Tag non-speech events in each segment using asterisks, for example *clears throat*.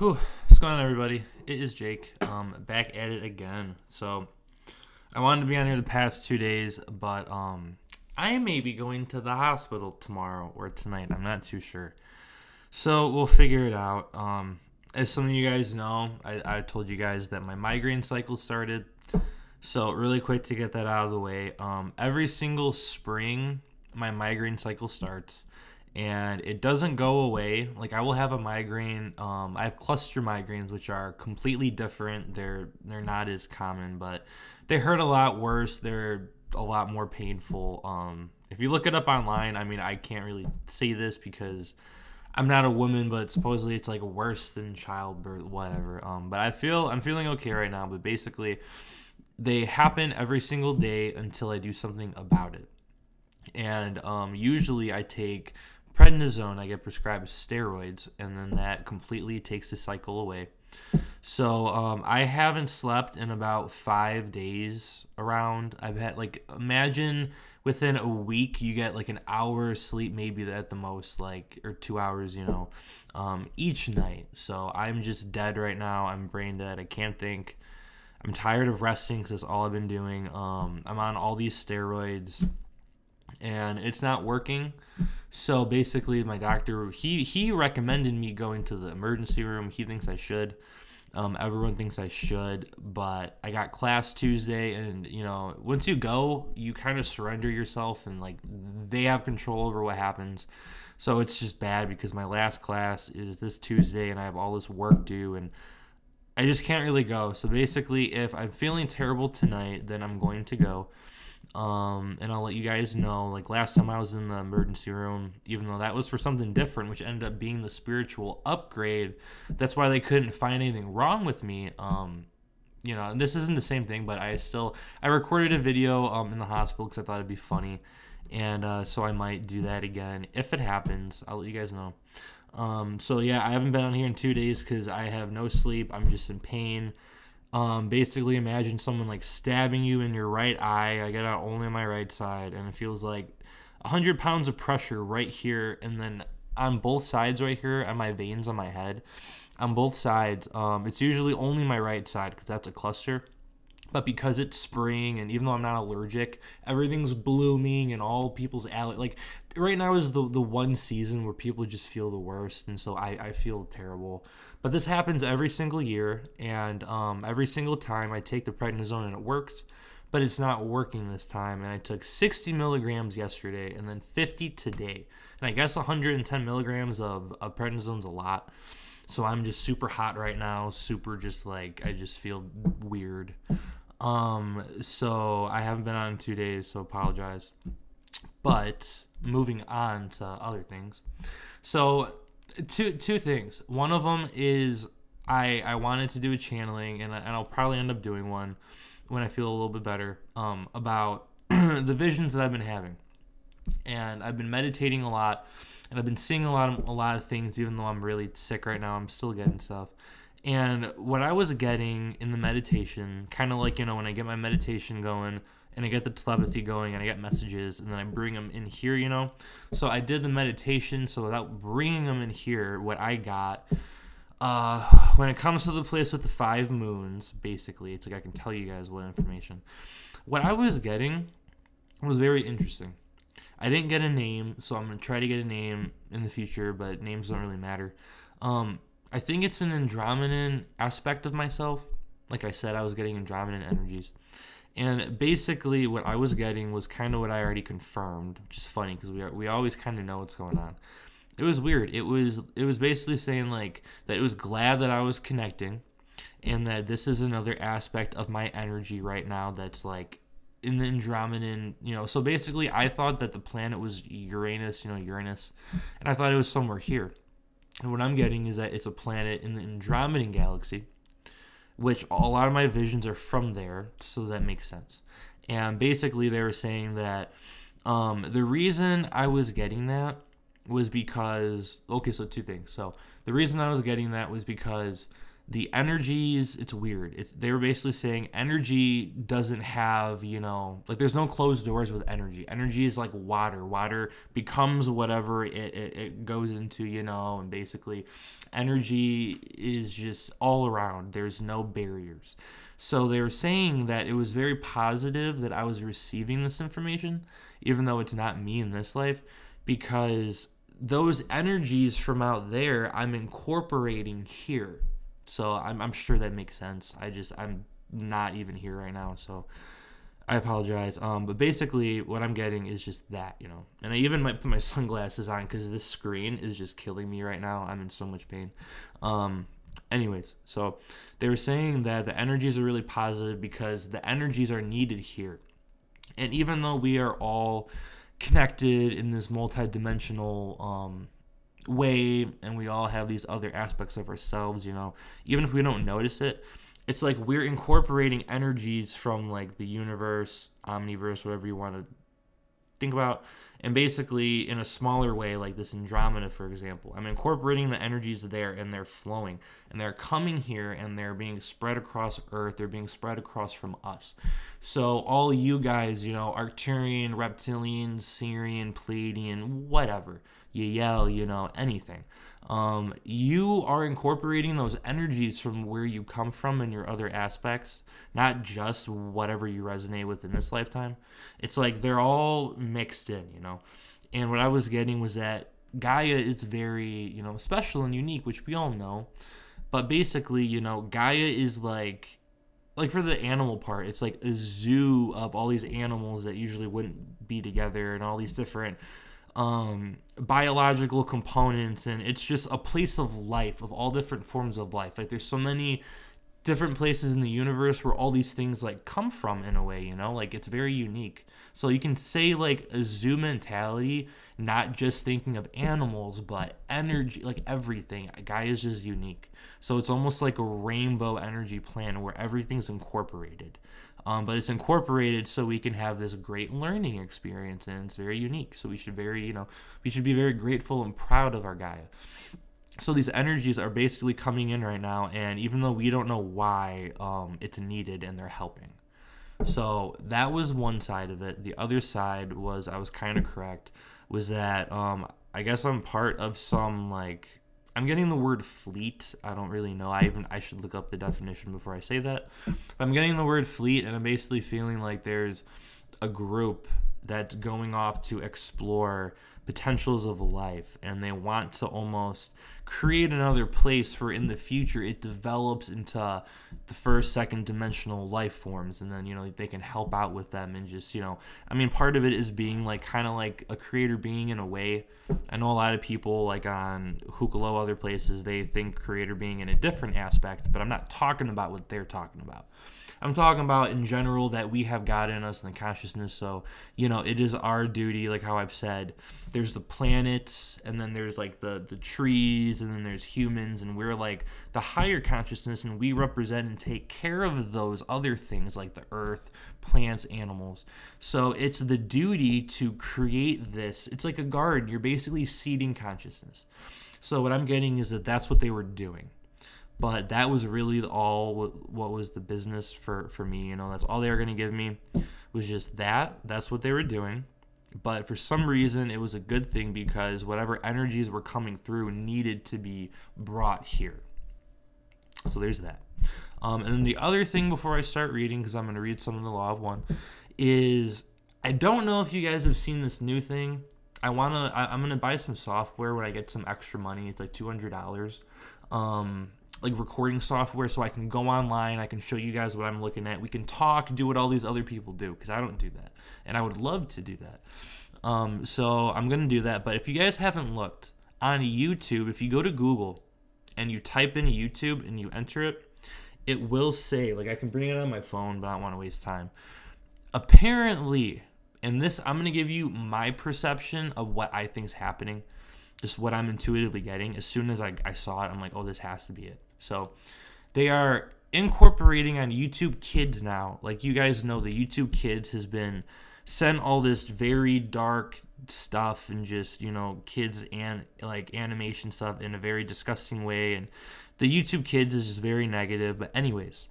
Whew, what's going on, everybody? It is Jake, um, back at it again. So, I wanted to be on here the past two days, but um, I may be going to the hospital tomorrow or tonight. I'm not too sure. So we'll figure it out. Um, as some of you guys know, I, I told you guys that my migraine cycle started. So really quick to get that out of the way. Um, every single spring, my migraine cycle starts and it doesn't go away. Like I will have a migraine. Um, I have cluster migraines, which are completely different. They're they're not as common, but they hurt a lot worse. They're a lot more painful. Um, if you look it up online, I mean, I can't really say this because I'm not a woman, but supposedly it's like worse than childbirth, whatever. Um, but I feel I'm feeling okay right now. But basically, they happen every single day until I do something about it. And um, usually I take prednisone, I get prescribed steroids, and then that completely takes the cycle away. So um, I haven't slept in about five days around. I've had like imagine within a week you get like an hour of sleep maybe at the most like or two hours you know um, each night. So i'm just dead right now. I'm brain dead. I can't think. I'm tired of resting because that's all i've been doing. Um, i'm on all these steroids and it's not working. So basically, my doctor he he recommended me going to the emergency room. He thinks I should. Um, everyone thinks I should, but I got class Tuesday, and you know, once you go, you kind of surrender yourself, and like they have control over what happens. So it's just bad because my last class is this Tuesday, and I have all this work due, and I just can't really go. So basically, if I'm feeling terrible tonight, then I'm going to go. Um, and I'll let you guys know. Like last time I was in the emergency room, even though that was for something different, which ended up being the spiritual upgrade. That's why they couldn't find anything wrong with me. Um, you know, this isn't the same thing, but I still I recorded a video um in the hospital because I thought it'd be funny, and uh, so I might do that again if it happens. I'll let you guys know. Um, so yeah, I haven't been on here in two days because I have no sleep. I'm just in pain. Um, basically, imagine someone like stabbing you in your right eye. I get out only on my right side, and it feels like 100 pounds of pressure right here, and then on both sides right here, on my veins on my head, on both sides. Um, it's usually only my right side because that's a cluster. But because it's spring, and even though I'm not allergic, everything's blooming, and all people's aller- like right now is the the one season where people just feel the worst, and so I I feel terrible. But this happens every single year, and um, every single time I take the prednisone and it works, but it's not working this time. And I took 60 milligrams yesterday and then 50 today. And I guess 110 milligrams of, of is a lot. So I'm just super hot right now, super just like, I just feel weird. Um, so I haven't been on in two days, so apologize. But moving on to other things. So two two things. One of them is I I wanted to do a channeling, and, I, and I'll probably end up doing one when I feel a little bit better um, about *clears throat* the visions that I've been having, and I've been meditating a lot, and I've been seeing a lot of a lot of things. Even though I'm really sick right now, I'm still getting stuff. And what I was getting in the meditation, kind of like you know when I get my meditation going and I get the telepathy going and I get messages and then I bring them in here, you know. So I did the meditation. So without bringing them in here, what I got, uh, when it comes to the place with the five moons, basically, it's like I can tell you guys what information. What I was getting was very interesting. I didn't get a name, so I'm gonna try to get a name in the future, but names don't really matter. Um, I think it's an Andromedan aspect of myself. Like I said, I was getting Andromedan energies. And basically, what I was getting was kind of what I already confirmed, which is funny because we are, we always kind of know what's going on. It was weird. It was it was basically saying like that it was glad that I was connecting, and that this is another aspect of my energy right now that's like in the Andromedan, you know. So basically, I thought that the planet was Uranus, you know, Uranus, and I thought it was somewhere here. And what I'm getting is that it's a planet in the Andromedan galaxy which a lot of my visions are from there, so that makes sense. And basically, they were saying that um, the reason I was getting that was because okay, so two things. So the reason I was getting that was because the energies it's weird. It's they were basically saying energy doesn't have you know like there's no closed doors with energy. Energy is like water. Water becomes whatever it, it, it goes into you know and basically energy is just all around. There's no barriers. So they were saying that it was very positive that i was receiving this information even though it's not me in this life because those energies from out there i'm incorporating here so I'm, I'm sure that makes sense. I just I'm not even here right now, so I apologize. Um, but basically, what I'm getting is just that, you know. And I even might put my *laughs* sunglasses on because this screen is just killing me right now. I'm in so much pain. Um, anyways, so they were saying that the energies are really positive because the energies are needed here. And even though we are all connected in this multi-dimensional um, way and we all have these other aspects of ourselves you know. Even if we don't notice it it's like we're incorporating energies from like the universe omniverse whatever you want to think about and basically in a smaller way like this andromeda for example. I'm incorporating the energies there and they're flowing and they're coming here and they're being spread across earth they're being spread across from us. So all you guys you know arcturian reptilian Sirian, pleiadian whatever Yael, you know, anything. Um, you are incorporating those energies from where you come from and your other aspects, not just whatever you resonate with in this lifetime. It's like they're all mixed in, you know. And what I was getting was that Gaia is very, you know, special and unique, which we all know. But basically, you know, Gaia is like like for the animal part, it's like a zoo of all these animals that usually wouldn't be together and all these different um, biological components, and it's just a place of life, of all different forms of life. Like there's so many different places in the universe where all these things like come from in a way, you know, like it's very unique. So you can say like a zoo mentality, not just thinking of animals, but energy, like everything. Gaia is just unique. So it's almost like a rainbow energy plan where everything's incorporated. Um, but it's incorporated so we can have this great learning experience and it's very unique. So we should very you know we should be very grateful and proud of our gaia so these energies are basically coming in right now and even though we don't know why um, it's needed and they're helping. So that was one side of it. The other side was i was kind of correct was that um, i guess i'm part of some like I'm getting the word fleet. I don't really know. I even I should look up the definition before I say that. But I'm getting the word fleet, and I'm basically feeling like there's a group that's going off to explore potentials of life and they want to almost create another place for in the future it develops into the first second dimensional life forms and then you know they can help out with them and just you know i mean part of it is being like kind of like a creator being in a way. I know a lot of people like on Hucalo other places they think creator being in a different aspect but i'm not talking about what they're talking about I'm talking about in general that we have God in us and the consciousness. So, you know, it is our duty, like how I've said, there's the planets and then there's like the, the trees and then there's humans and we're like the higher consciousness and we represent and take care of those other things like the earth, plants, animals. So it's the duty to create this. It's like a garden. You're basically seeding consciousness. So what I'm getting is that that's what they were doing but that was really all what, was the business for for me you know that's all they were going to give me was just that that's what they were doing. But for some reason it was a good thing because whatever energies were coming through needed to be brought here. So there's that. Um, and then the other thing before i start reading because i'm going to read some of the law of one is i don't know if you guys have seen this new thing. I want to i'm going to buy some software when i get some extra money. It's like $200 um, like recording software so I can go online, I can show you guys what I'm looking at. We can talk, do what all these other people do because I don't do that. And I would love to do that. Um, so I'm going to do that. But if you guys haven't looked on YouTube, if you go to Google and you type in YouTube and you enter it, it will say, like I can bring it on my phone, but I don't want to waste time. Apparently, and this, I'm going to give you my perception of what I think is happening just what I'm intuitively getting. As soon as I, I saw it, I'm like, oh, this has to be it. So they are incorporating on YouTube Kids now. Like you guys know, the YouTube Kids has been sent all this very dark stuff and just you know kids and like animation stuff in a very disgusting way. And the youtube kids is just very negative. But anyways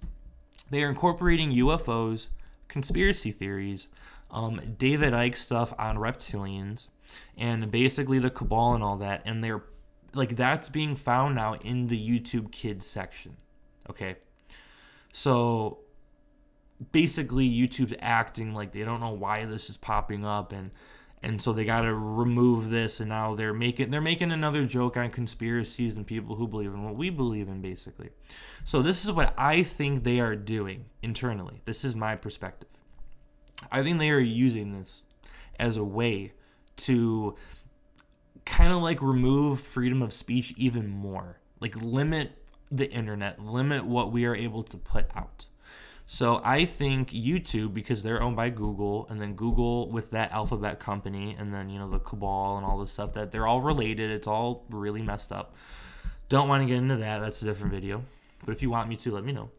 they are incorporating ufos conspiracy theories um, david icke stuff on reptilians and basically the cabal and all that. And they're like that's being found now in the youtube kids section okay? So basically YouTube's acting like they don't know why this is popping up and and so they got to remove this and now they're making they're making another joke on conspiracies and people who believe in what we believe in basically. So this is what i think they are doing internally. This is my perspective. I think they are using this as a way to kind of like remove freedom of speech even more like limit the internet limit what we are able to put out so I think YouTube, because they're owned by Google, and then Google with that Alphabet company, and then you know the cabal and all this stuff that they're all related. It's all really messed up. Don't want to get into that. That's a different video. But if you want me to, let me know.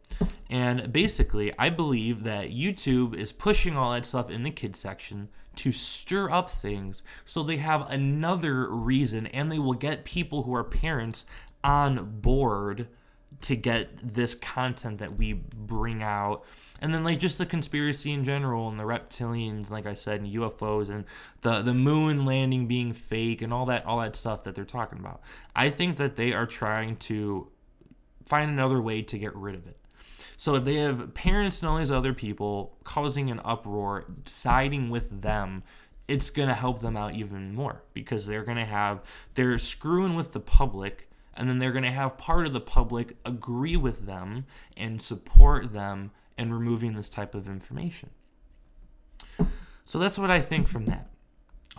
And basically, I believe that YouTube is pushing all that stuff in the kids section to stir up things. So they have another reason and they will get people who are parents on board to get this content that we bring out. And then like just the conspiracy in general and the reptilians like i said and ufos and the the moon landing being fake and all that all that stuff that they're talking about. I think that they are trying to find another way to get rid of it so if they have parents and all these other people causing an uproar siding with them it's going to help them out even more because they're going to have they're screwing with the public and then they're going to have part of the public agree with them and support them in removing this type of information. So that's what I think from that.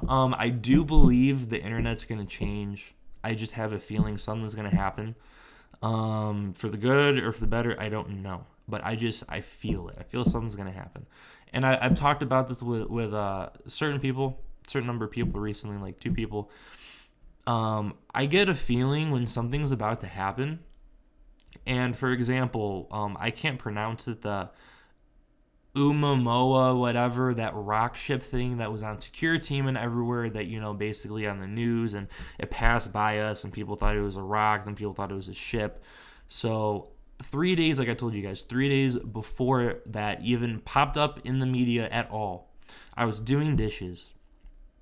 Um, I do believe the internet's going to change. I just have a feeling something's going to happen. Um, for the good or for the better, I don't know. But I just, I feel it. I feel something's to happen. And I, have talked about this with, with uh, certain people, certain number of people recently, like two people um, I get a feeling when something's about to happen. And for example, um, I can't pronounce it the Umamoa, whatever, that rock ship thing that was on Secure Team and everywhere that, you know, basically on the news and it passed by us and people thought it was a rock, then people thought it was a ship. So, three days, like I told you guys, three days before that even popped up in the media at all, I was doing dishes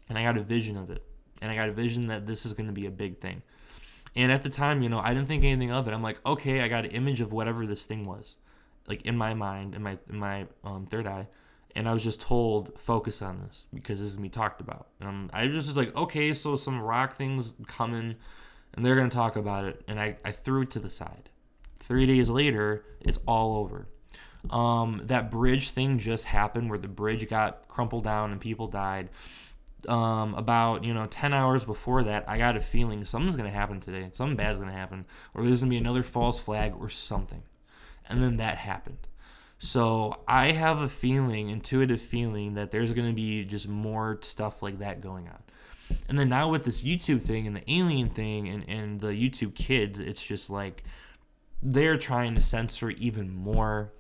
and I got a vision of it and I got a vision that this is going to be a big thing. And at the time, you know, I didn't think anything of it. I'm like, okay, I got an image of whatever this thing was, like in my mind, in my in my um, third eye, and I was just told focus on this because this is me talked about. And I just was like, okay, so some rock things coming, and they're gonna talk about it, and I I threw it to the side. Three days later, it's all over. Um, that bridge thing just happened where the bridge got crumpled down and people died um, about you know 10 hours before that i got a feeling something's going to happen today something bad's going to happen or there's going to be another false flag or something and then that happened. So i have a feeling intuitive feeling that there's going to be just more stuff like that going on. And then now with this youtube thing and the alien thing and, and the youtube kids it's just like they're trying to censor even more.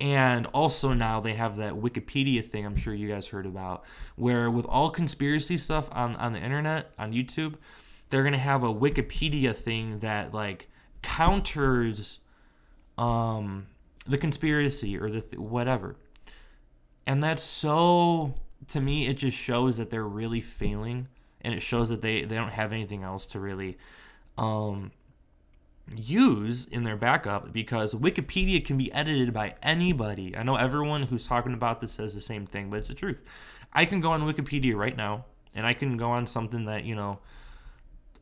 And also now they have that Wikipedia thing I'm sure you guys heard about, where with all conspiracy stuff on, on the internet, on YouTube, they're gonna have a Wikipedia thing that like counters um the conspiracy or the th- whatever. And that's so to me it just shows that they're really failing and it shows that they they don't have anything else to really um use in their backup because Wikipedia can be edited by anybody. I know everyone who's talking about this says the same thing, but it's the truth. I can go on Wikipedia right now and I can go on something that, you know,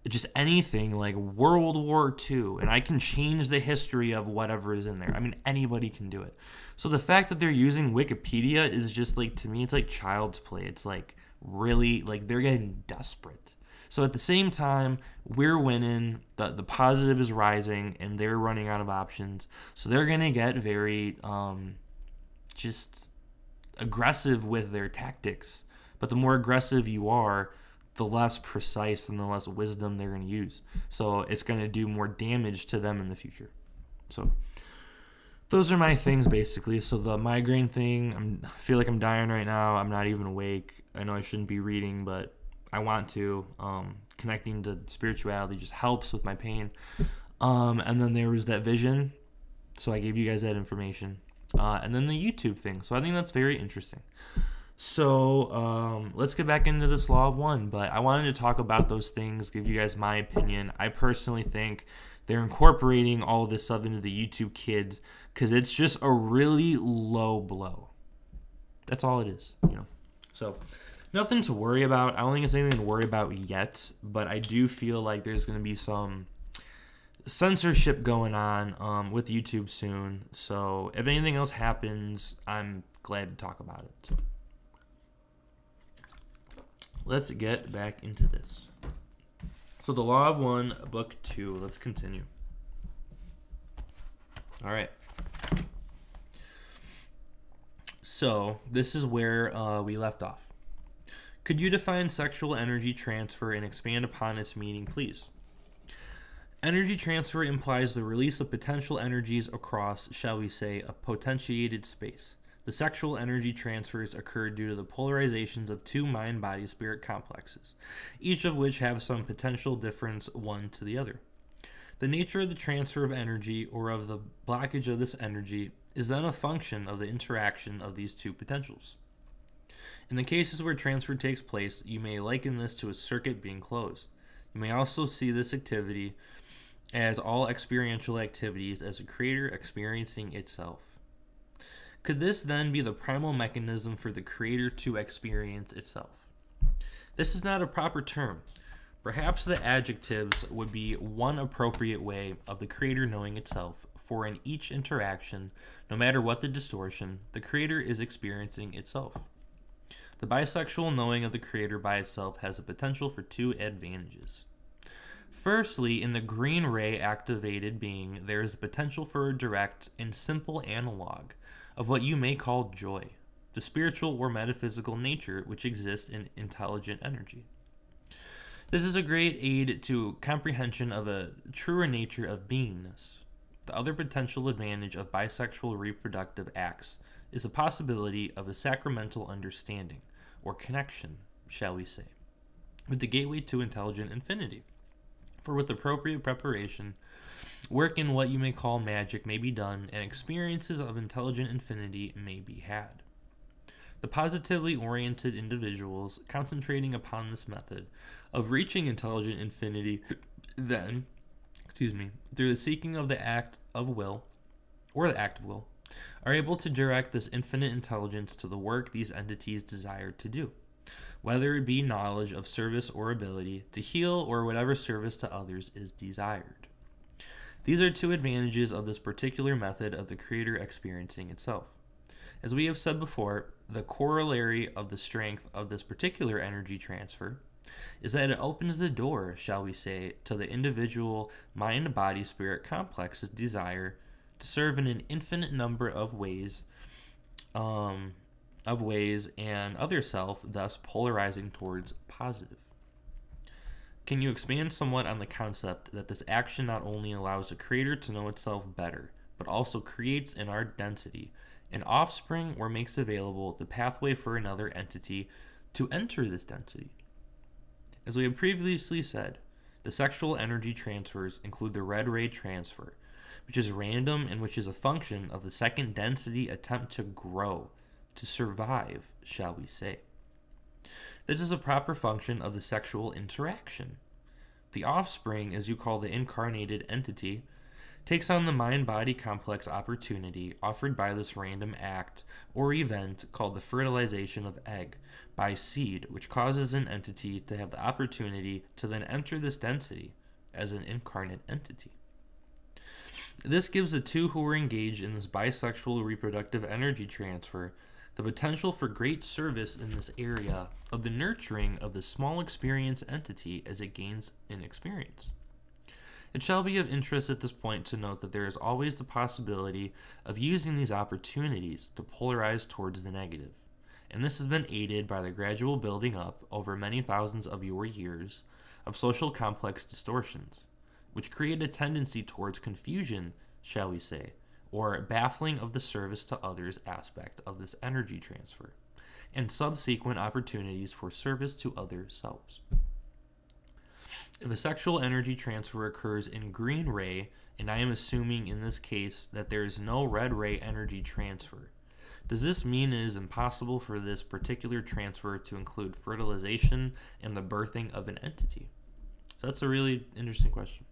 just anything like World War II and I can change the history of whatever is in there. I mean, anybody can do it. So the fact that they're using Wikipedia is just like, to me, it's like child's play. It's like really, like they're getting desperate. So at the same time, we're winning, the, the positive is rising, and they're running out of options. So they're going to get very um, just aggressive with their tactics. But the more aggressive you are, the less precise and the less wisdom they're going to use. So it's going to do more damage to them in the future. So those are my things basically. So the migraine thing, I'm, I feel like I'm dying right now. I'm not even awake. I know I shouldn't be reading, but I want to. Um, connecting to spirituality just helps with my pain. Um, and then there was that vision. So I gave you guys that information. Uh, and then the YouTube thing. So I think that's very interesting. So um, let's get back into this law of one. But I wanted to talk about those things, give you guys my opinion. I personally think they're incorporating all this stuff into the YouTube kids because it's just a really low blow. That's all it is, you know. So nothing to worry about. I don't think it's anything to worry about yet, but I do feel like there's going to be some censorship going on um, with YouTube soon. So if anything else happens, I'm glad to talk about it. So let's get back into this. So the Law of One, Book Two. Let's continue. All right. So this is where uh, we left off. Could you define sexual energy transfer and expand upon its meaning, please? Energy transfer implies the release of potential energies across, shall we say, a potentiated space. The sexual energy transfers occur due to the polarizations of two mind body spirit complexes, each of which have some potential difference one to the other. The nature of the transfer of energy or of the blockage of this energy is then a function of the interaction of these two potentials. In the cases where transfer takes place, you may liken this to a circuit being closed. You may also see this activity as all experiential activities as a creator experiencing itself. Could this then be the primal mechanism for the creator to experience itself? This is not a proper term. Perhaps the adjectives would be one appropriate way of the creator knowing itself, for in each interaction, no matter what the distortion, the creator is experiencing itself. The bisexual knowing of the creator by itself has a potential for two advantages. Firstly, in the green ray activated being, there is the potential for a direct and simple analog of what you may call joy, the spiritual or metaphysical nature which exists in intelligent energy. This is a great aid to comprehension of a truer nature of beingness. The other potential advantage of bisexual reproductive acts is the possibility of a sacramental understanding, or connection, shall we say, with the gateway to intelligent infinity. For with appropriate preparation, work in what you may call magic may be done, and experiences of intelligent infinity may be had. The positively oriented individuals concentrating upon this method of reaching intelligent infinity *coughs* then, excuse me, through the seeking of the act of will, or the act of will, are able to direct this infinite intelligence to the work these entities desire to do whether it be knowledge of service or ability to heal or whatever service to others is desired. These are two advantages of this particular method of the creator experiencing itself. As we have said before, the corollary of the strength of this particular energy transfer is that it opens the door, shall we say, to the individual mind body spirit complex's desire to serve in an infinite number of ways um, of ways and other self, thus polarizing towards positive. Can you expand somewhat on the concept that this action not only allows the creator to know itself better, but also creates in our density an offspring or makes available the pathway for another entity to enter this density? As we have previously said, the sexual energy transfers include the red ray transfer, which is random and which is a function of the second density attempt to grow to survive, shall we say. This is a proper function of the sexual interaction. The offspring, as you call the incarnated entity, takes on the mind body complex opportunity offered by this random act or event called the fertilization of egg by seed, which causes an entity to have the opportunity to then enter this density as an incarnate entity. This gives the two who are engaged in this bisexual reproductive energy transfer the potential for great service in this area of the nurturing of the small experience entity as it gains in experience. It shall be of interest at this point to note that there is always the possibility of using these opportunities to polarize towards the negative, and this has been aided by the gradual building up over many thousands of your years of social complex distortions, which create a tendency towards confusion, shall we say, or baffling of the service to others aspect of this energy transfer, and subsequent opportunities for service to other selves. If sexual energy transfer occurs in green ray, and I am assuming in this case that there is no red ray energy transfer, does this mean it is impossible for this particular transfer to include fertilization and the birthing of an entity? So that's a really interesting question.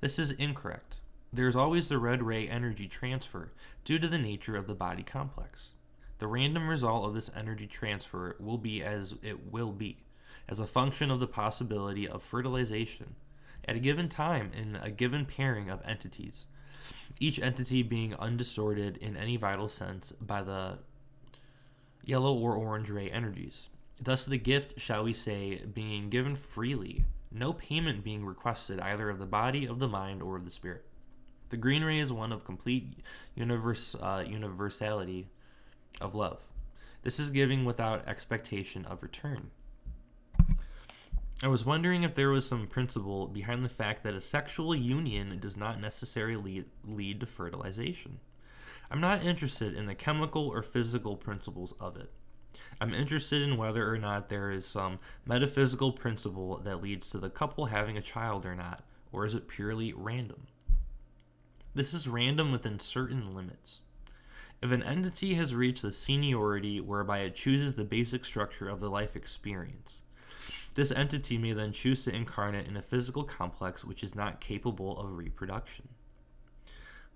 This is incorrect. There is always the red ray energy transfer due to the nature of the body complex. The random result of this energy transfer will be as it will be, as a function of the possibility of fertilization at a given time in a given pairing of entities, each entity being undistorted in any vital sense by the yellow or orange ray energies. Thus, the gift, shall we say, being given freely no payment being requested either of the body, of the mind, or of the spirit. The green ray is one of complete universe, uh, universality of love. This is giving without expectation of return. I was wondering if there was some principle behind the fact that a sexual union does not necessarily lead to fertilization. I'm not interested in the chemical or physical principles of it. I'm interested in whether or not there is some metaphysical principle that leads to the couple having a child or not, or is it purely random? This is random within certain limits. If an entity has reached the seniority whereby it chooses the basic structure of the life experience, this entity may then choose to incarnate in a physical complex which is not capable of reproduction.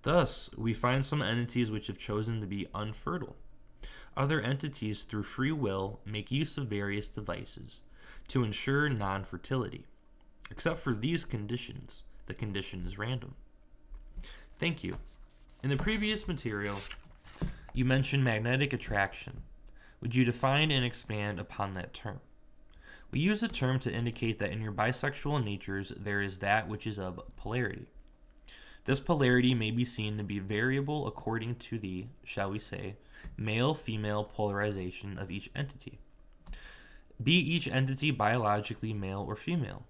Thus, we find some entities which have chosen to be unfertile. Other entities, through free will, make use of various devices to ensure non fertility. Except for these conditions, the condition is random. Thank you. In the previous material, you mentioned magnetic attraction. Would you define and expand upon that term? We use the term to indicate that in your bisexual natures there is that which is of polarity. This polarity may be seen to be variable according to the, shall we say, male female polarization of each entity. Be each entity biologically male or female.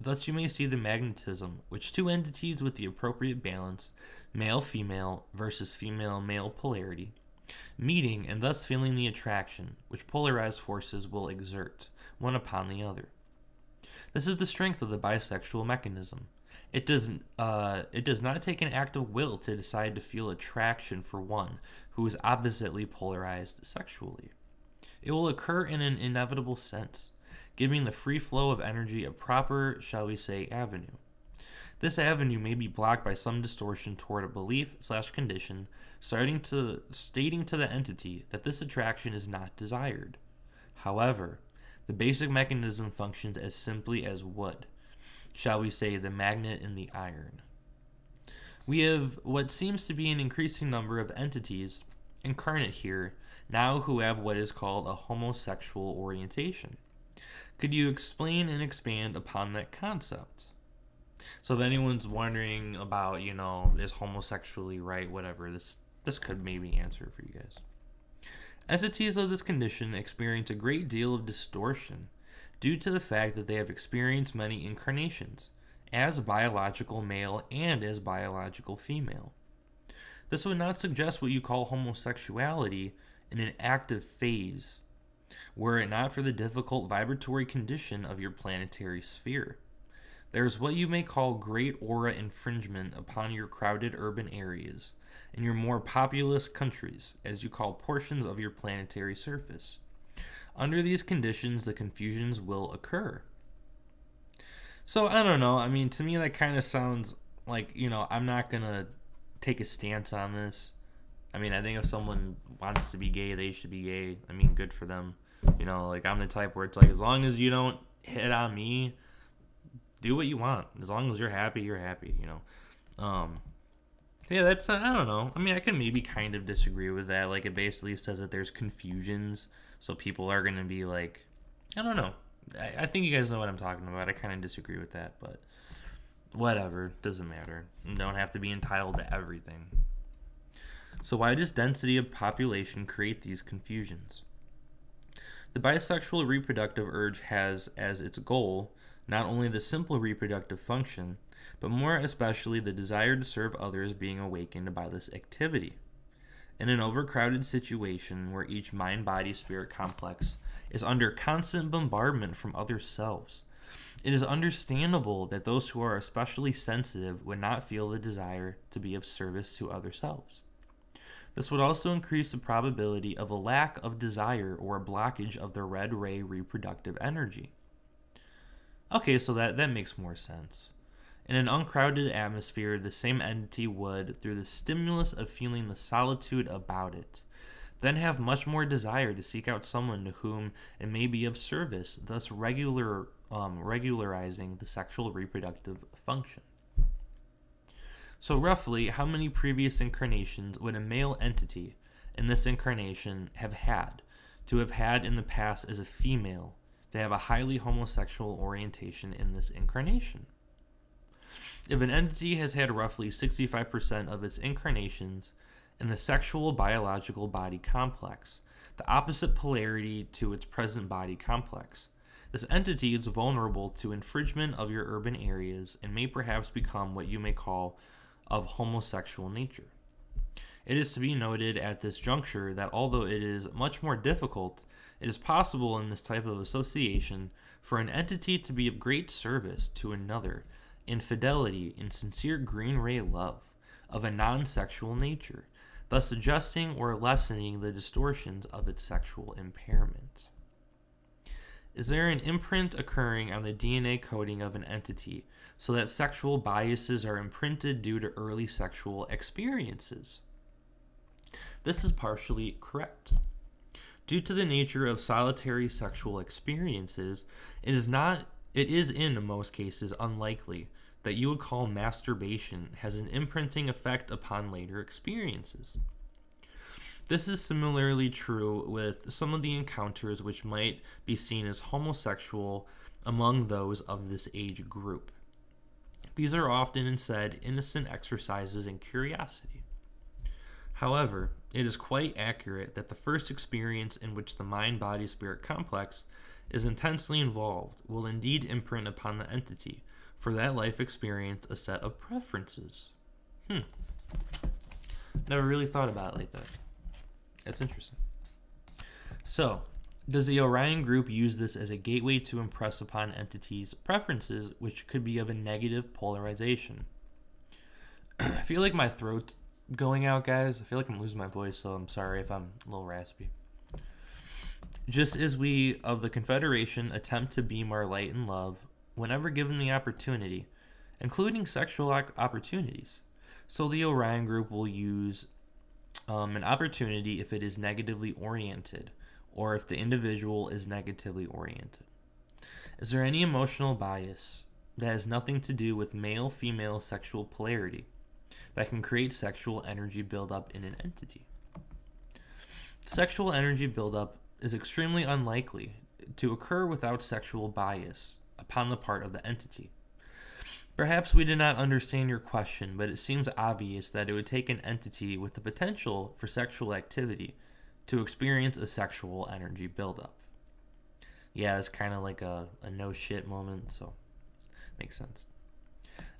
Thus, you may see the magnetism which two entities with the appropriate balance, male female versus female male polarity, meeting and thus feeling the attraction which polarized forces will exert one upon the other. This is the strength of the bisexual mechanism. It does, uh, it does not take an act of will to decide to feel attraction for one who is oppositely polarized sexually. It will occur in an inevitable sense, giving the free flow of energy a proper, shall we say, avenue. This avenue may be blocked by some distortion toward a belief slash condition, starting to stating to the entity that this attraction is not desired. However, the basic mechanism functions as simply as wood, shall we say, the magnet in the iron. We have what seems to be an increasing number of entities incarnate here now who have what is called a homosexual orientation. Could you explain and expand upon that concept? So if anyone's wondering about, you know, is homosexually right, whatever, this this could maybe answer for you guys. Entities of this condition experience a great deal of distortion due to the fact that they have experienced many incarnations as biological male and as biological female. This would not suggest what you call homosexuality in an active phase, were it not for the difficult vibratory condition of your planetary sphere. There is what you may call great aura infringement upon your crowded urban areas and your more populous countries, as you call portions of your planetary surface. Under these conditions, the confusions will occur. So I don't know. I mean, to me, that kind of sounds like, you know, I'm not going to take a stance on this. I mean, I think if someone wants to be gay, they should be gay. I mean, good for them. You know, like I'm the type where it's like as long as you don't hit on me, do what you want. As long as you're happy, you're happy, you know. Um yeah, that's I don't know. I mean, I can maybe kind of disagree with that. Like it basically says that there's confusions, so people are going to be like I don't know. I, I think you guys know what I'm talking about. I kind of disagree with that, but whatever, doesn't matter. You don't have to be entitled to everything. So, why does density of population create these confusions? The bisexual reproductive urge has as its goal not only the simple reproductive function, but more especially the desire to serve others being awakened by this activity. In an overcrowded situation where each mind body spirit complex is under constant bombardment from other selves, it is understandable that those who are especially sensitive would not feel the desire to be of service to other selves. This would also increase the probability of a lack of desire or a blockage of the red ray reproductive energy. Okay, so that, that makes more sense. In an uncrowded atmosphere, the same entity would, through the stimulus of feeling the solitude about it, then have much more desire to seek out someone to whom it may be of service, thus regular, um, regularizing the sexual reproductive function. So, roughly, how many previous incarnations would a male entity in this incarnation have had to have had in the past as a female to have a highly homosexual orientation in this incarnation? If an entity has had roughly 65% of its incarnations in the sexual biological body complex, the opposite polarity to its present body complex, this entity is vulnerable to infringement of your urban areas and may perhaps become what you may call of homosexual nature. It is to be noted at this juncture that although it is much more difficult, it is possible in this type of association for an entity to be of great service to another in fidelity and sincere green ray love of a non sexual nature, thus adjusting or lessening the distortions of its sexual impairment. Is there an imprint occurring on the DNA coding of an entity so that sexual biases are imprinted due to early sexual experiences? This is partially correct. Due to the nature of solitary sexual experiences, it is not it is in most cases unlikely that you would call masturbation has an imprinting effect upon later experiences. This is similarly true with some of the encounters which might be seen as homosexual among those of this age group. These are often instead innocent exercises in curiosity. However, it is quite accurate that the first experience in which the mind body spirit complex is intensely involved will indeed imprint upon the entity for that life experience a set of preferences. Hmm. Never really thought about it like that. That's interesting. So, does the Orion group use this as a gateway to impress upon entities preferences which could be of a negative polarization? *clears throat* I feel like my throat going out, guys. I feel like I'm losing my voice, so I'm sorry if I'm a little raspy. Just as we of the Confederation attempt to beam our light and love whenever given the opportunity, including sexual opportunities, so the Orion group will use um, an opportunity if it is negatively oriented or if the individual is negatively oriented. Is there any emotional bias that has nothing to do with male female sexual polarity that can create sexual energy buildup in an entity? Sexual energy buildup is extremely unlikely to occur without sexual bias upon the part of the entity. Perhaps we did not understand your question, but it seems obvious that it would take an entity with the potential for sexual activity to experience a sexual energy buildup. Yeah, it's kind of like a, a no shit moment, so makes sense.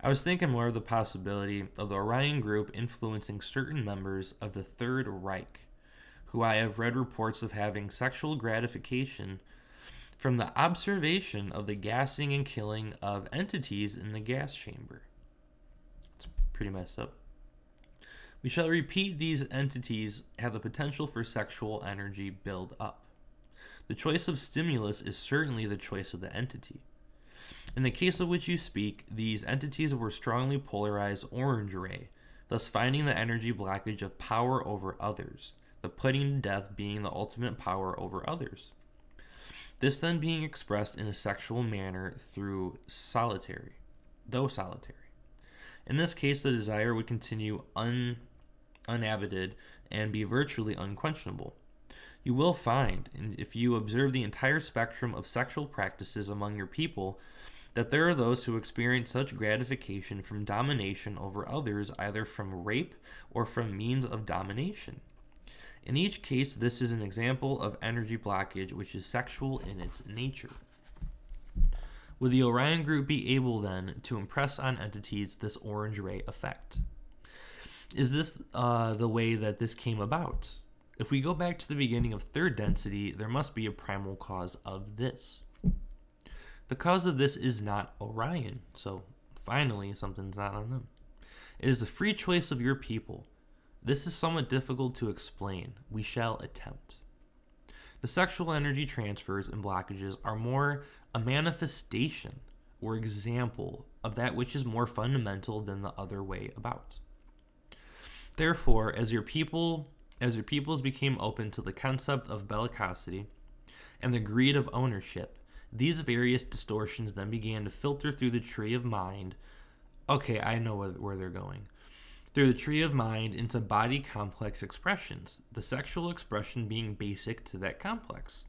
I was thinking more of the possibility of the Orion group influencing certain members of the Third Reich, who I have read reports of having sexual gratification from the observation of the gassing and killing of entities in the gas chamber. It's pretty messed up. We shall repeat these entities have the potential for sexual energy build up. The choice of stimulus is certainly the choice of the entity. In the case of which you speak, these entities were strongly polarized orange ray, thus finding the energy blockage of power over others, the putting to death being the ultimate power over others. This then being expressed in a sexual manner through solitary, though solitary. In this case, the desire would continue un, unabated and be virtually unquestionable. You will find, if you observe the entire spectrum of sexual practices among your people, that there are those who experience such gratification from domination over others, either from rape or from means of domination. In each case, this is an example of energy blockage which is sexual in its nature. Would the Orion group be able then to impress on entities this orange ray effect? Is this uh, the way that this came about? If we go back to the beginning of third density, there must be a primal cause of this. The cause of this is not Orion, so finally something's not on them. It is the free choice of your people. This is somewhat difficult to explain. We shall attempt. The sexual energy transfers and blockages are more a manifestation or example of that which is more fundamental than the other way about. Therefore, as your people as your peoples became open to the concept of bellicosity and the greed of ownership, these various distortions then began to filter through the tree of mind. Okay, I know where, they're going. Through the tree of mind into body complex expressions, the sexual expression being basic to that complex.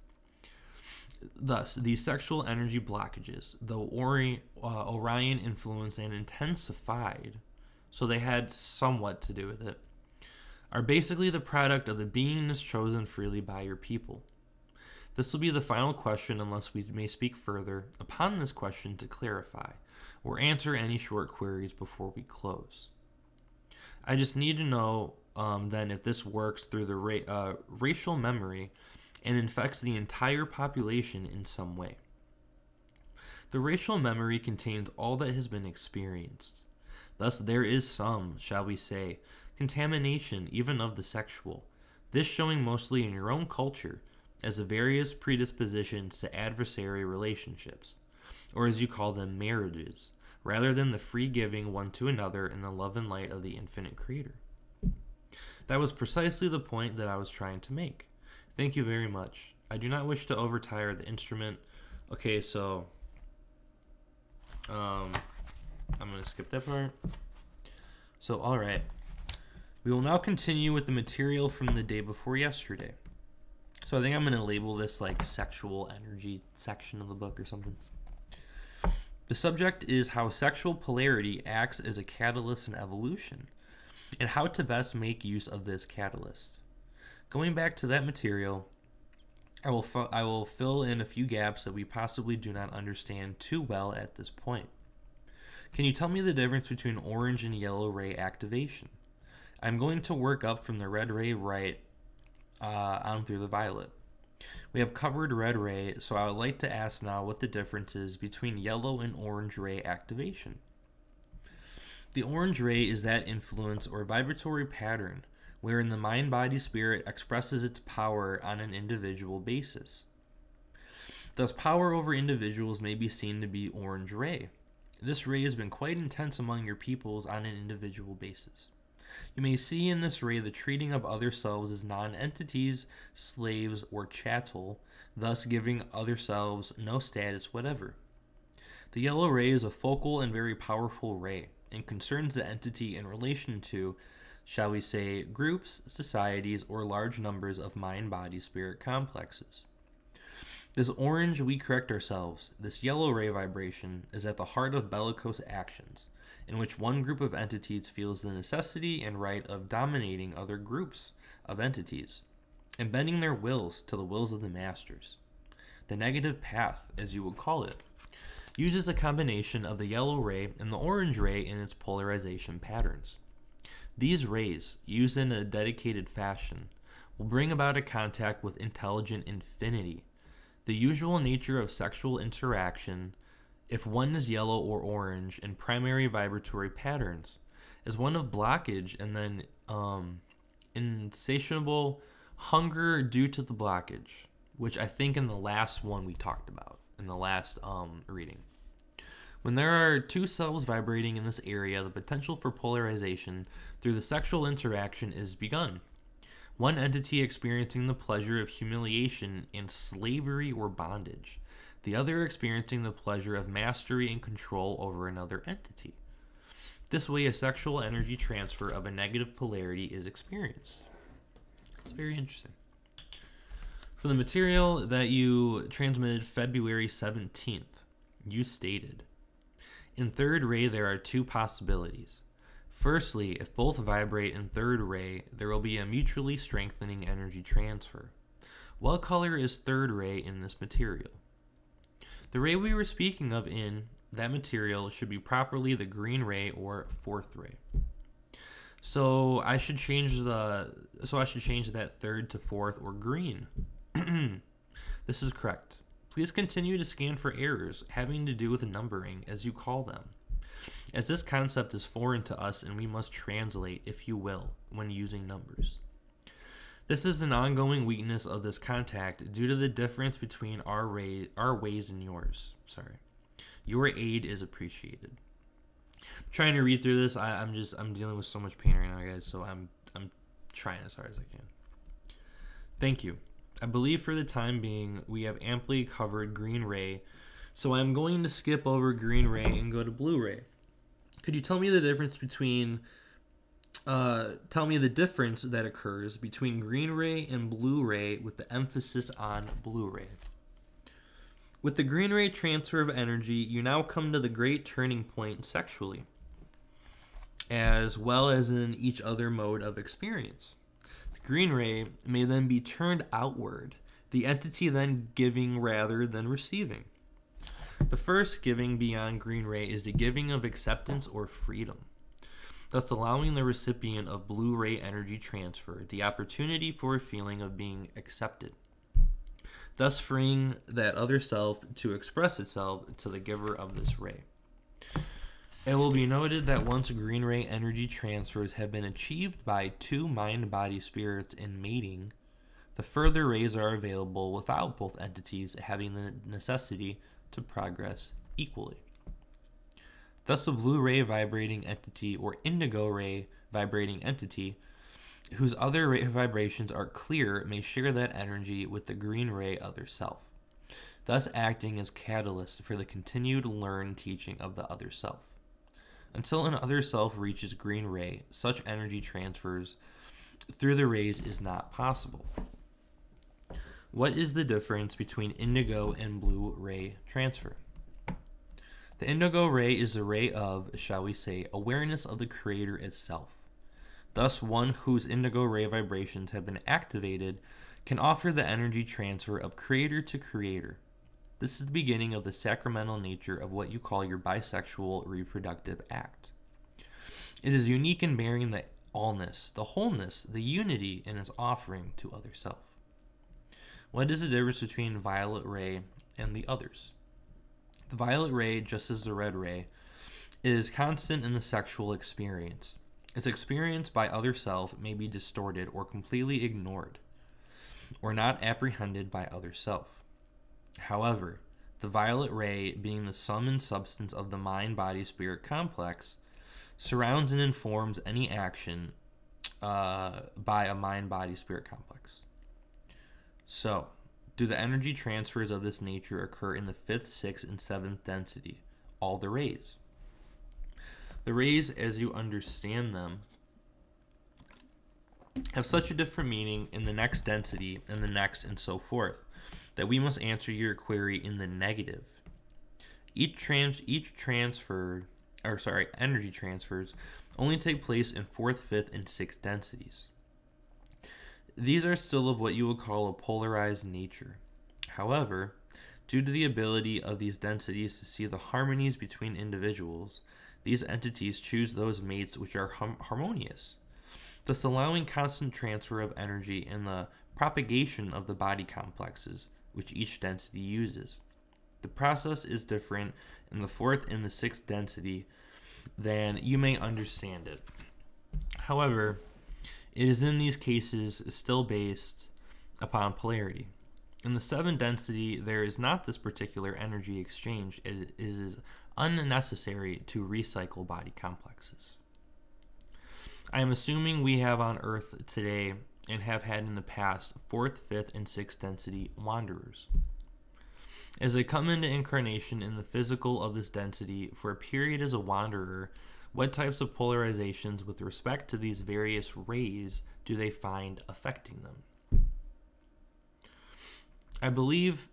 Thus, these sexual energy blockages, though uh, Orion influenced and intensified, so they had somewhat to do with it, are basically the product of the beingness chosen freely by your people. This will be the final question, unless we may speak further upon this question to clarify or answer any short queries before we close. I just need to know um, then if this works through the ra- uh, racial memory and infects the entire population in some way. The racial memory contains all that has been experienced. Thus, there is some, shall we say, contamination even of the sexual, this showing mostly in your own culture as the various predispositions to adversary relationships, or as you call them, marriages, rather than the free giving one to another in the love and light of the infinite Creator. That was precisely the point that I was trying to make. Thank you very much. I do not wish to overtire the instrument. Okay, so um, I'm going to skip that part. So, all right. We will now continue with the material from the day before yesterday. So I think I'm going to label this like sexual energy section of the book or something. The subject is how sexual polarity acts as a catalyst in evolution and how to best make use of this catalyst. Going back to that material, I will I will fill in a few gaps that we possibly do not understand too well at this point. Can you tell me the difference between orange and yellow ray activation? I'm going to work up from the red ray right uh, on through the violet. We have covered red ray, so I would like to ask now what the difference is between yellow and orange ray activation. The orange ray is that influence or vibratory pattern wherein the mind body spirit expresses its power on an individual basis. Thus, power over individuals may be seen to be orange ray. This ray has been quite intense among your peoples on an individual basis. You may see in this ray the treating of other selves as non entities, slaves, or chattel, thus giving other selves no status whatever. The yellow ray is a focal and very powerful ray and concerns the entity in relation to, shall we say, groups, societies, or large numbers of mind body spirit complexes. This orange, we correct ourselves, this yellow ray vibration is at the heart of bellicose actions in which one group of entities feels the necessity and right of dominating other groups of entities and bending their wills to the wills of the masters. The negative path, as you would call it, uses a combination of the yellow ray and the orange ray in its polarization patterns. These rays, used in a dedicated fashion, will bring about a contact with intelligent infinity. The usual nature of sexual interaction if one is yellow or orange in primary vibratory patterns, is one of blockage and then um, insatiable hunger due to the blockage, which I think in the last one we talked about in the last um, reading. When there are two cells vibrating in this area, the potential for polarization through the sexual interaction is begun. One entity experiencing the pleasure of humiliation and slavery or bondage, the other experiencing the pleasure of mastery and control over another entity. This way, a sexual energy transfer of a negative polarity is experienced. It's very interesting. For the material that you transmitted February 17th, you stated In third ray, there are two possibilities. Firstly, if both vibrate in third ray, there will be a mutually strengthening energy transfer. What color is third ray in this material? The ray we were speaking of in that material should be properly the green ray or fourth ray. So I should change the so I should change that third to fourth or green. *clears throat* this is correct. Please continue to scan for errors having to do with numbering as you call them. As this concept is foreign to us and we must translate, if you will, when using numbers. This is an ongoing weakness of this contact due to the difference between our, ray, our ways and yours. Sorry. Your aid is appreciated. I'm trying to read through this. I, I'm just I'm dealing with so much pain right now, guys. So I'm I'm trying as hard as I can. Thank you. I believe for the time being we have amply covered green ray, so I'm going to skip over green ray and go to blue ray. Could you tell me the difference between uh, tell me the difference that occurs between green ray and blue ray with the emphasis on blue ray. With the green ray transfer of energy, you now come to the great turning point sexually, as well as in each other mode of experience. The green ray may then be turned outward, the entity then giving rather than receiving. The first giving beyond green ray is the giving of acceptance or freedom, thus allowing the recipient of blue ray energy transfer the opportunity for a feeling of being accepted thus freeing that other self to express itself to the giver of this ray. It will be noted that once green ray energy transfers have been achieved by two mind body spirits in mating, the further rays are available without both entities having the necessity to progress equally. Thus, a blue ray vibrating entity or indigo ray vibrating entity whose other ray vibrations are clear may share that energy with the green ray other self, thus acting as catalyst for the continued learn teaching of the other self. Until an other self reaches green ray, such energy transfers through the rays is not possible. What is the difference between indigo and blue ray transfer? The indigo ray is a ray of, shall we say, awareness of the creator itself. Thus, one whose indigo ray vibrations have been activated can offer the energy transfer of creator to creator. This is the beginning of the sacramental nature of what you call your bisexual reproductive act. It is unique in bearing the allness, the wholeness, the unity in its offering to other self. What is the difference between violet ray and the others? The violet ray, just as the red ray, is constant in the sexual experience. Its experience by other self may be distorted or completely ignored, or not apprehended by other self. However, the violet ray, being the sum and substance of the mind body spirit complex, surrounds and informs any action uh, by a mind body spirit complex. So, do the energy transfers of this nature occur in the fifth, sixth, and seventh density? All the rays. The rays, as you understand them, have such a different meaning in the next density and the next and so forth that we must answer your query in the negative. Each trans each transfer or sorry, energy transfers only take place in fourth, fifth, and sixth densities. These are still of what you would call a polarized nature. However, due to the ability of these densities to see the harmonies between individuals, these entities choose those mates which are hum- harmonious, thus allowing constant transfer of energy and the propagation of the body complexes which each density uses. The process is different in the fourth and the sixth density than you may understand it. However, it is in these cases still based upon polarity. In the seventh density, there is not this particular energy exchange. It is unnecessary to recycle body complexes. I am assuming we have on Earth today and have had in the past fourth, fifth, and sixth density wanderers. As they come into incarnation in the physical of this density for a period as a wanderer, what types of polarizations with respect to these various rays do they find affecting them? I believe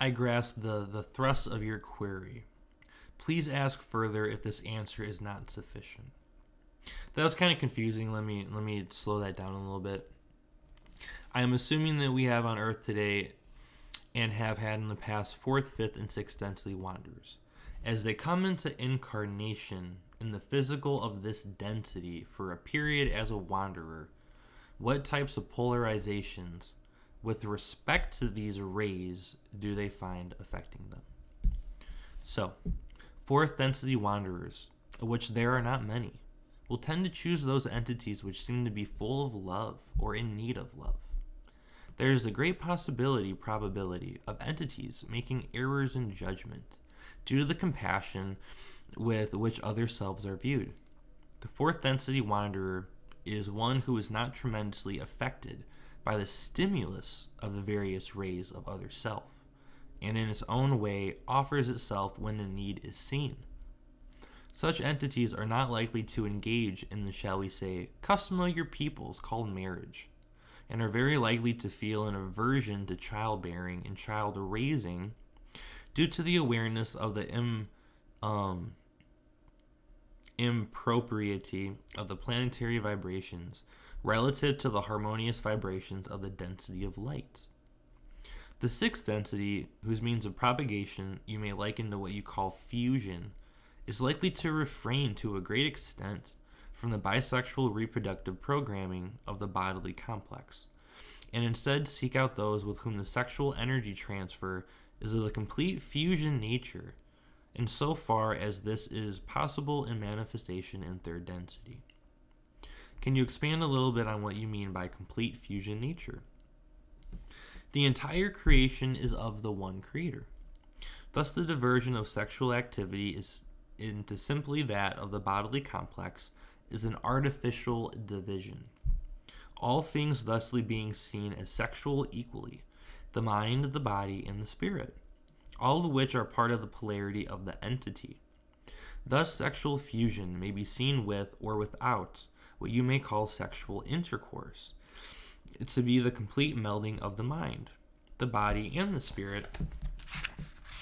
I grasp the, the thrust of your query. Please ask further if this answer is not sufficient. That was kind of confusing. Let me let me slow that down a little bit. I am assuming that we have on Earth today and have had in the past fourth, fifth, and sixth density wanderers. As they come into incarnation in the physical of this density for a period as a wanderer, what types of polarizations with respect to these rays do they find affecting them? So, fourth density wanderers, of which there are not many, will tend to choose those entities which seem to be full of love or in need of love. There is a great possibility, probability, of entities making errors in judgment due to the compassion with which other selves are viewed. The fourth density wanderer is one who is not tremendously affected by the stimulus of the various rays of other self, and in its own way offers itself when the need is seen. Such entities are not likely to engage in the, shall we say, custom of your peoples called marriage, and are very likely to feel an aversion to childbearing and child raising due to the awareness of the Im, um, impropriety of the planetary vibrations relative to the harmonious vibrations of the density of light. The sixth density, whose means of propagation you may liken to what you call fusion, is likely to refrain to a great extent from the bisexual reproductive programming of the bodily complex, and instead seek out those with whom the sexual energy transfer is of the complete fusion nature, insofar as this is possible in manifestation in third density. Can you expand a little bit on what you mean by complete fusion nature? The entire creation is of the one creator. Thus, the diversion of sexual activity is into simply that of the bodily complex is an artificial division. All things thusly being seen as sexual equally, the mind, the body, and the spirit, all of which are part of the polarity of the entity. Thus, sexual fusion may be seen with or without what you may call sexual intercourse, to be the complete melding of the mind, the body, and the spirit,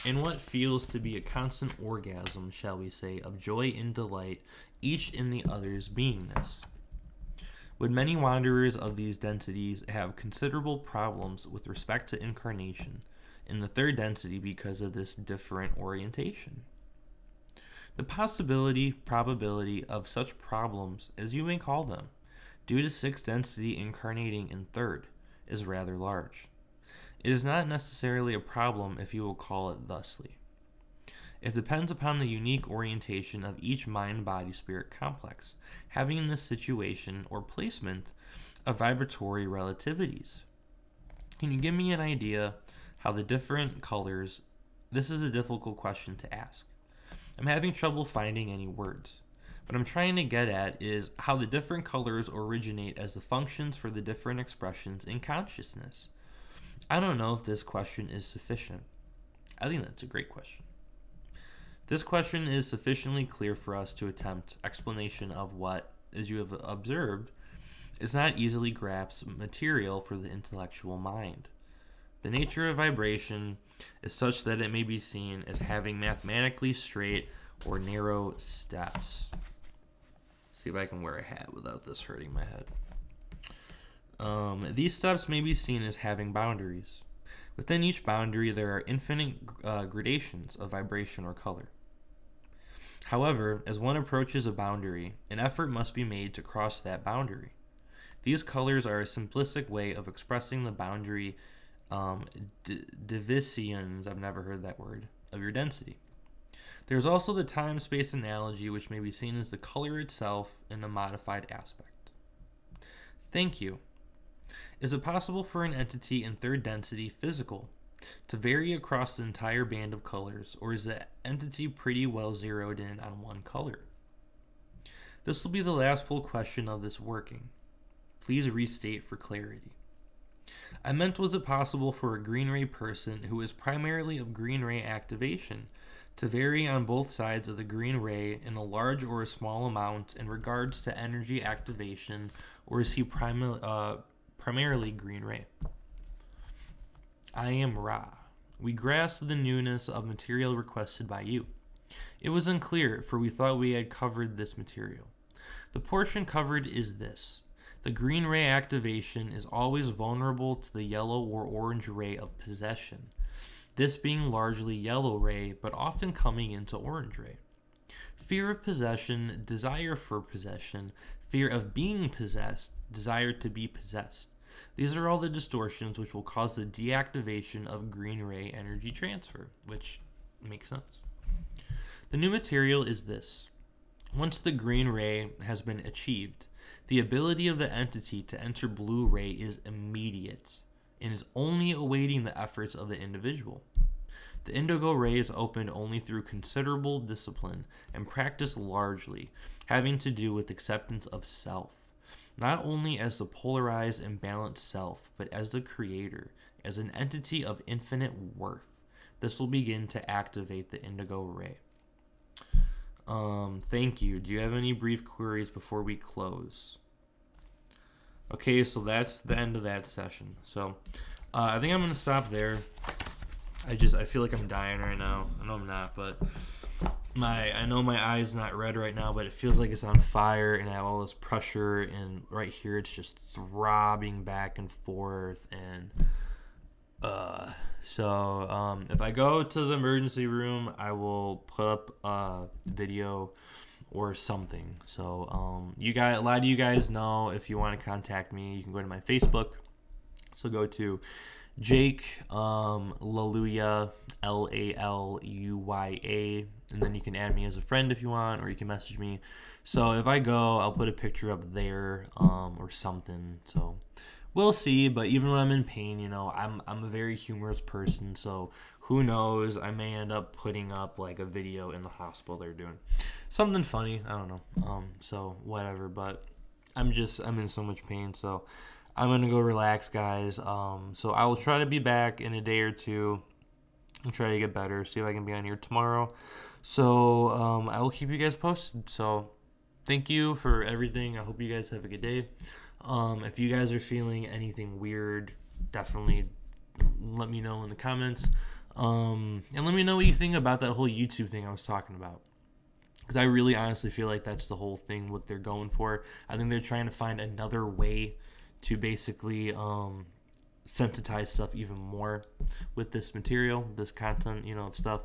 in what feels to be a constant orgasm, shall we say, of joy and delight, each in the other's beingness. Would many wanderers of these densities have considerable problems with respect to incarnation in the third density because of this different orientation? The possibility, probability of such problems, as you may call them, due to sixth density incarnating in third, is rather large. It is not necessarily a problem if you will call it thusly. It depends upon the unique orientation of each mind body spirit complex, having in this situation or placement of vibratory relativities. Can you give me an idea how the different colors? This is a difficult question to ask. I'm having trouble finding any words. What I'm trying to get at is how the different colors originate as the functions for the different expressions in consciousness. I don't know if this question is sufficient. I think that's a great question. This question is sufficiently clear for us to attempt explanation of what, as you have observed, is not easily grasped material for the intellectual mind. The nature of vibration is such that it may be seen as having mathematically straight or narrow steps. See if I can wear a hat without this hurting my head. Um, these steps may be seen as having boundaries. Within each boundary, there are infinite uh, gradations of vibration or color. However, as one approaches a boundary, an effort must be made to cross that boundary. These colors are a simplistic way of expressing the boundary um, divisions, I've never heard that word, of your density. There's also the time space analogy, which may be seen as the color itself in a modified aspect. Thank you. Is it possible for an entity in third density physical to vary across the entire band of colors, or is the entity pretty well zeroed in on one color? This will be the last full question of this working. Please restate for clarity. I meant was it possible for a green ray person who is primarily of green ray activation to vary on both sides of the green ray in a large or a small amount in regards to energy activation, or is he prim- uh, primarily green ray? I am Ra. We grasped the newness of material requested by you. It was unclear, for we thought we had covered this material. The portion covered is this the green ray activation is always vulnerable to the yellow or orange ray of possession, this being largely yellow ray, but often coming into orange ray. Fear of possession, desire for possession, fear of being possessed, desire to be possessed. These are all the distortions which will cause the deactivation of green ray energy transfer, which makes sense. The new material is this. Once the green ray has been achieved, the ability of the entity to enter blue ray is immediate and is only awaiting the efforts of the individual. The indigo ray is opened only through considerable discipline and practice largely, having to do with acceptance of self, not only as the polarized and balanced self, but as the creator, as an entity of infinite worth. This will begin to activate the indigo ray. Um, thank you. Do you have any brief queries before we close? Okay, so that's the end of that session. So uh, I think I'm gonna stop there. I just I feel like I'm dying right now. I know I'm not, but my I know my eye's not red right now, but it feels like it's on fire, and I have all this pressure, and right here it's just throbbing back and forth, and uh. So um, if I go to the emergency room, I will put up a video or something. So um, you guys, a lot of you guys know if you want to contact me, you can go to my Facebook. So go to Jake um, Laluya L A L U Y A, and then you can add me as a friend if you want, or you can message me. So if I go, I'll put a picture up there um, or something. So we'll see. But even when I'm in pain, you know, I'm I'm a very humorous person, so who knows? I may end up putting up like a video in the hospital they're doing something funny. I don't know. Um, so whatever. But I'm just I'm in so much pain, so I'm gonna go relax, guys. Um, so I will try to be back in a day or two and try to get better. See if I can be on here tomorrow. So um, I will keep you guys posted. So thank you for everything. I hope you guys have a good day. Um, if you guys are feeling anything weird, definitely let me know in the comments. Um, and let me know what you think about that whole YouTube thing I was talking about. Because I really honestly feel like that's the whole thing, what they're going for. I think they're trying to find another way to basically um, sensitize stuff even more with this material, this content, you know, of stuff.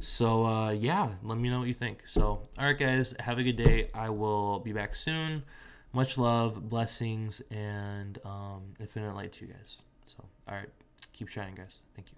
So, uh, yeah, let me know what you think. So, all right, guys, have a good day. I will be back soon. Much love, blessings, and um, infinite light to you guys. So, all right, keep shining, guys. Thank you.